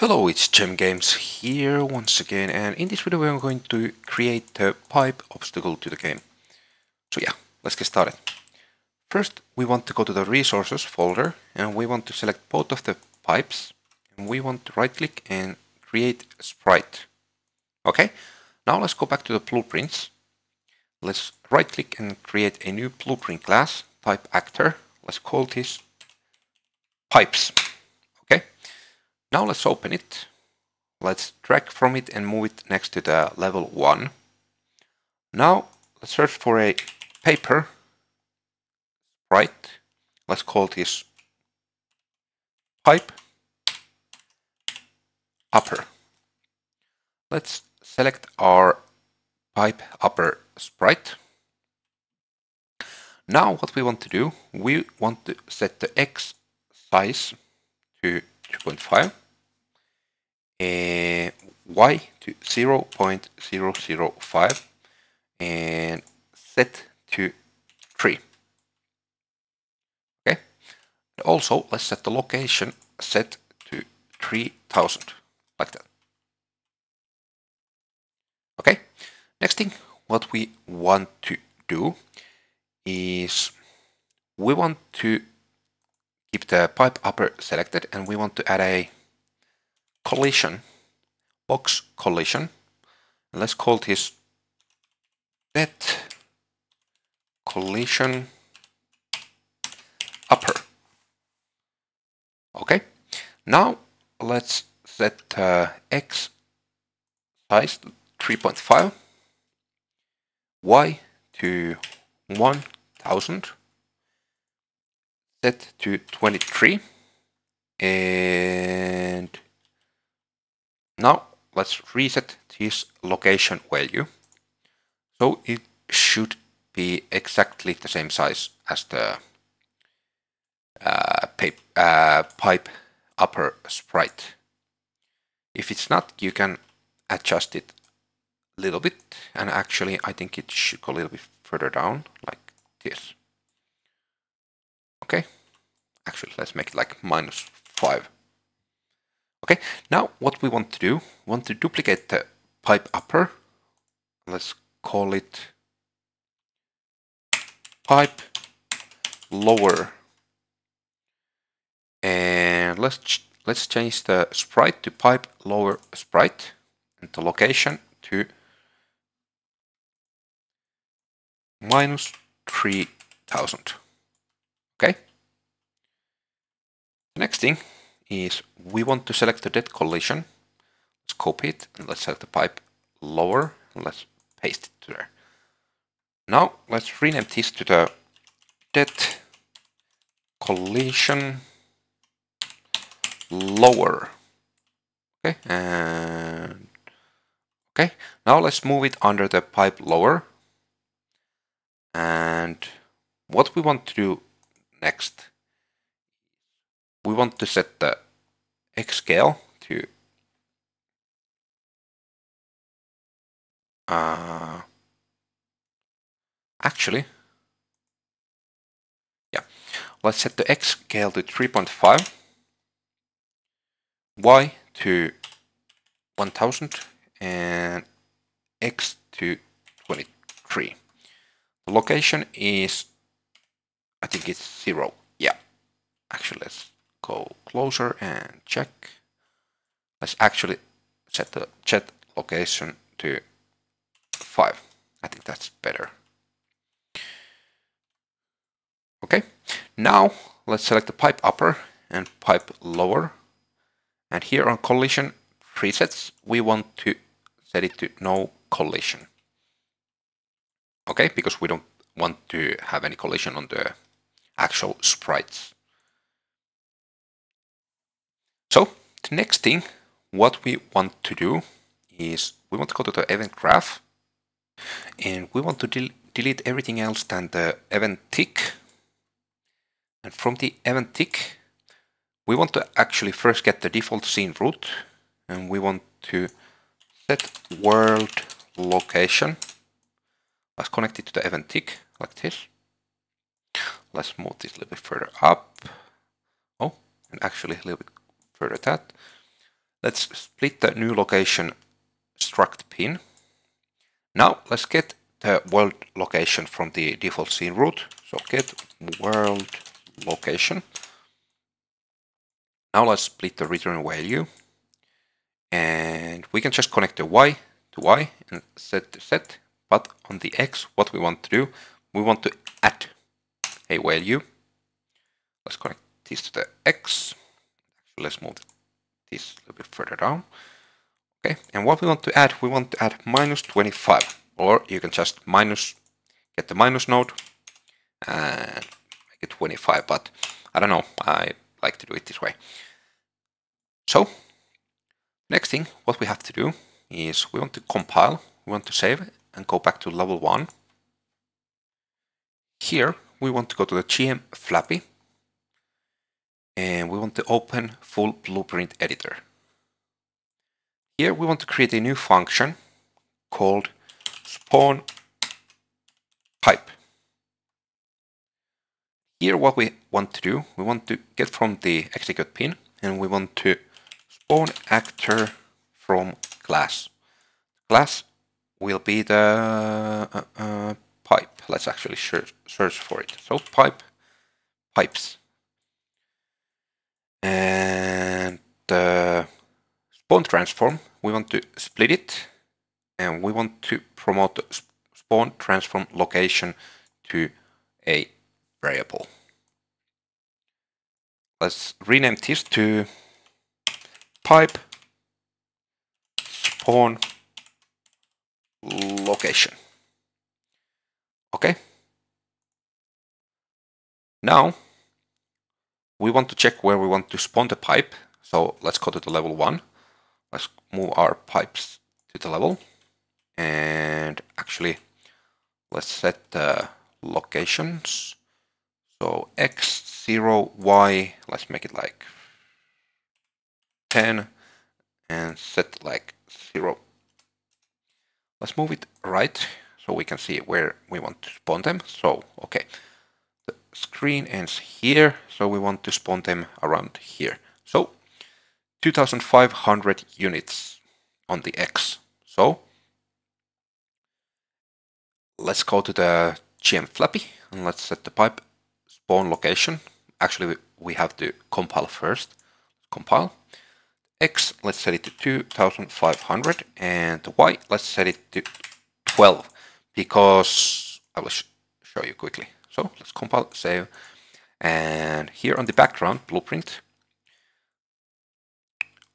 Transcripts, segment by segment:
Hello, it's JemGames here once again and in this video we're going to create a pipe obstacle to the game. So yeah, let's get started. First we want to go to the resources folder and we want to select both of the pipes and we want to right click and create sprite. Okay, now let's go back to the blueprints. Let's right click and create a new blueprint class, type actor. Let's call this pipes. Now let's open it. Let's drag from it and move it next to the level 1. Now let's search for a paper. Right. Let's call this pipe upper. Let's select our pipe upper sprite. Now what we want to do, we want to set the X size to 2.5 and y to 0 0.005 and set to 3 okay? Also let's set the location set to 3000 like that. Okay? Next thing what we want to do is we want to keep the pipe upper selected and we want to add a collision, box collision. And let's call this set collision upper. Okay, now let's set uh, x size to 3.5, y to 1000, set to 23, and now let's reset this location value. So it should be exactly the same size as the uh, pipe, uh, pipe upper sprite. If it's not, you can adjust it a little bit and actually I think it should go a little bit further down like this. Okay, actually let's make it like minus 5. Okay, now what we want to do, we want to duplicate the pipe upper. Let's call it pipe lower. And let's ch let's change the sprite to pipe lower sprite and the location to minus 3000. Okay. The next thing is we want to select the dead collision. Let's copy it and let's select the pipe lower and let's paste it to there. Now let's rename this to the dead collision lower. Okay, and okay, now let's move it under the pipe lower. And what we want to do next we want to set the X scale to uh, actually yeah. Let's set the X scale to 3.5 Y to 1000 and X to 23 the location is I think it's zero. Yeah. Actually let's closer and check. Let's actually set the chat location to 5. I think that's better. Okay, now let's select the pipe upper and pipe lower. And here on collision presets, we want to set it to no collision. Okay, because we don't want to have any collision on the actual sprites. So the next thing, what we want to do is we want to go to the event graph and we want to del delete everything else than the event tick. And from the event tick, we want to actually first get the default scene root and we want to set world location. Let's connect it to the event tick like this. Let's move this a little bit further up. Oh, and actually a little bit further that. Let's split the new location struct pin. Now let's get the world location from the default scene root. So get world location. Now let's split the return value. And we can just connect the Y to Y and set the set. But on the X, what we want to do, we want to add a value. Let's connect this to the X. Let's move this a little bit further down. Okay, and what we want to add, we want to add minus 25. Or you can just minus, get the minus node and make it 25. But I don't know, I like to do it this way. So, next thing, what we have to do is we want to compile, we want to save and go back to level 1. Here, we want to go to the GM Flappy and we want to open full blueprint editor. Here we want to create a new function called spawn pipe. Here what we want to do, we want to get from the execute pin and we want to spawn actor from class. Class will be the uh, uh, pipe. Let's actually search, search for it. So pipe, pipes. And the spawn transform, we want to split it and we want to promote spawn transform location to a variable. Let's rename this to pipe spawn location. Okay. Now we want to check where we want to spawn the pipe. So let's go to the level one. Let's move our pipes to the level and actually let's set the locations. So X, 0, Y, let's make it like 10 and set like 0. Let's move it right so we can see where we want to spawn them. So, okay, screen ends here, so we want to spawn them around here. So, 2500 units on the X. So, let's go to the GM Flappy and let's set the pipe spawn location. Actually, we have to compile first. Compile. X, let's set it to 2500 and Y, let's set it to 12 because I will sh show you quickly. So let's compile, save, and here on the background blueprint,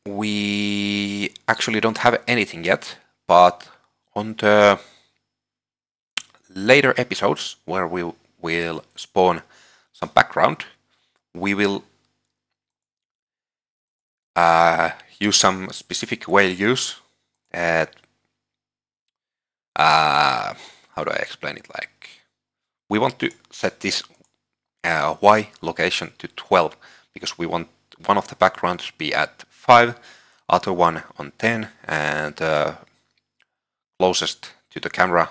we actually don't have anything yet, but on the later episodes where we will spawn some background, we will uh, use some specific values that uh, how do I explain it? Like we want to set this uh, y location to 12 because we want one of the backgrounds to be at 5 other one on 10 and uh, closest to the camera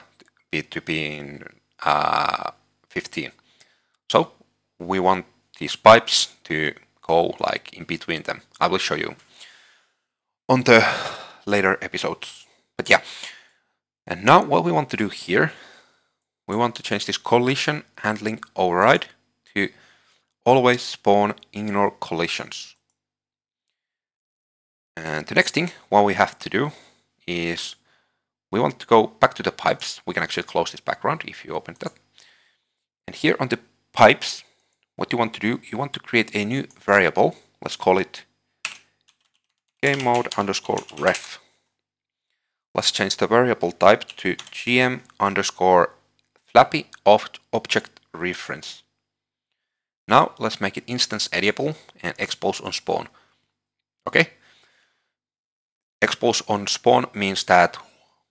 be to be in uh, 15 so we want these pipes to go like in between them. I will show you on the later episodes. But yeah, and now what we want to do here, we want to change this collision handling override to always spawn ignore collisions. And the next thing, what we have to do is we want to go back to the pipes. We can actually close this background if you open that. And here on the pipes, what you want to do, you want to create a new variable. Let's call it game mode underscore ref. Let's change the variable type to gm underscore flappy object reference. Now let's make it instance editable and expose on spawn. Okay. Expose on spawn means that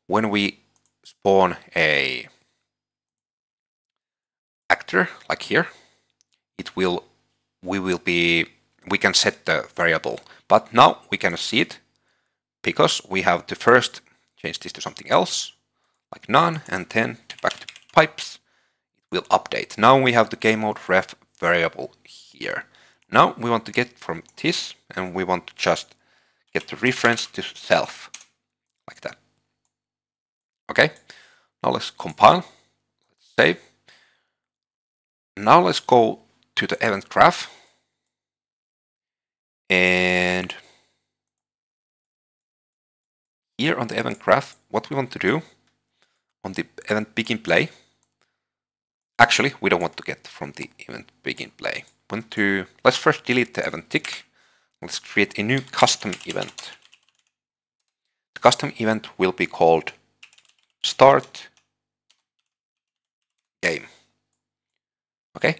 when we spawn a actor like here, it will we will be we can set the variable but now we can see it because we have to first change this to something else like none and then back to pipes. It will update. Now we have the game mode ref variable here. Now we want to get from this and we want to just get the reference to self, like that. Okay, now let's compile, let's save. Now let's go to the event graph. And here on the event graph, what we want to do on the event begin play, actually, we don't want to get from the event begin play. Want to, let's first delete the event tick. Let's create a new custom event. The custom event will be called start game. Okay,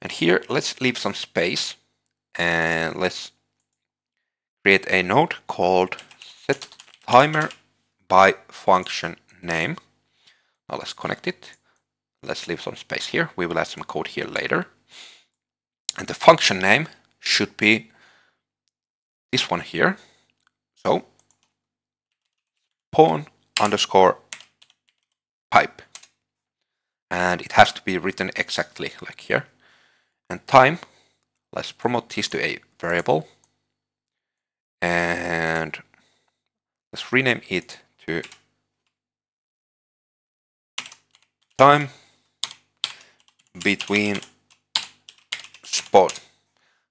and here let's leave some space and let's create a node called set timer by function name. Now let's connect it. Let's leave some space here. We will add some code here later. And the function name should be this one here. So pawn underscore pipe. And it has to be written exactly like here. And time, let's promote this to a variable. And let's rename it to time between spot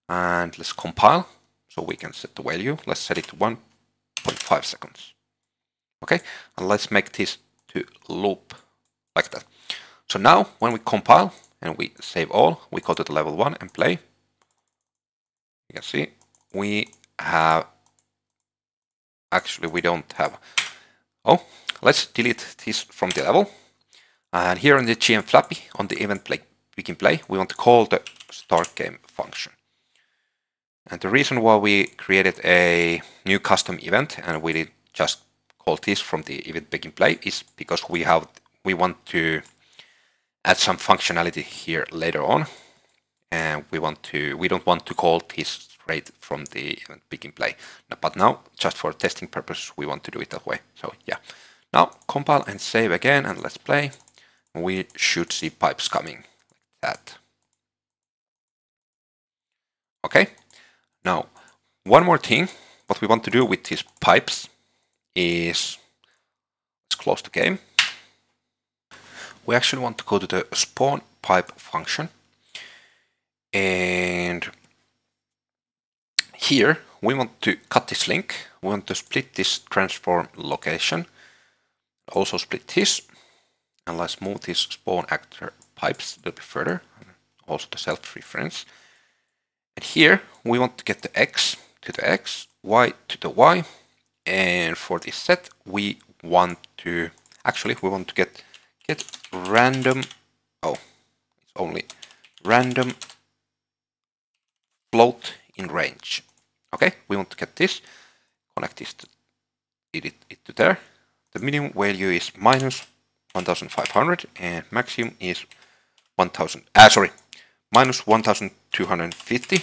and let's compile so we can set the value. Let's set it to 1.5 seconds. Okay? And let's make this to loop like that. So now when we compile and we save all we go to the level 1 and play. You can see we have actually we don't have. Oh let's delete this from the level. And here on the GM Flappy on the event play we can play. We want to call the start game function. And the reason why we created a new custom event and we did just call this from the event begin play is because we have we want to add some functionality here later on. And we want to we don't want to call this straight from the event begin play. But now just for testing purposes we want to do it that way. So yeah. Now compile and save again and let's play. We should see pipes coming that. Okay now one more thing what we want to do with these pipes is let's close the game. We actually want to go to the spawn pipe function and here we want to cut this link. We want to split this transform location also split this and let's move this spawn actor pipes a little bit further also the self reference and here we want to get the x to the x y to the y. And for this set we want to actually we want to get get random oh it's only random float in range. Okay we want to get this connect this to it, it to there. The minimum value is minus 1500 and maximum is 1000 ah sorry minus 1250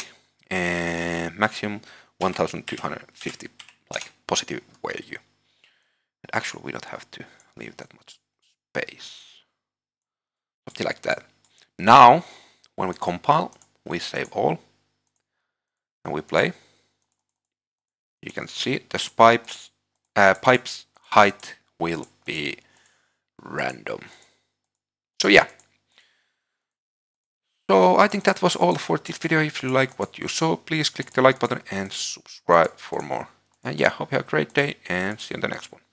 and maximum 1250 like positive value and actually we don't have to leave that much space something like that now when we compile we save all and we play you can see the pipes uh, pipes height will be random. So yeah. So I think that was all for this video. If you like what you saw, please click the like button and subscribe for more. And yeah, hope you have a great day and see you in the next one.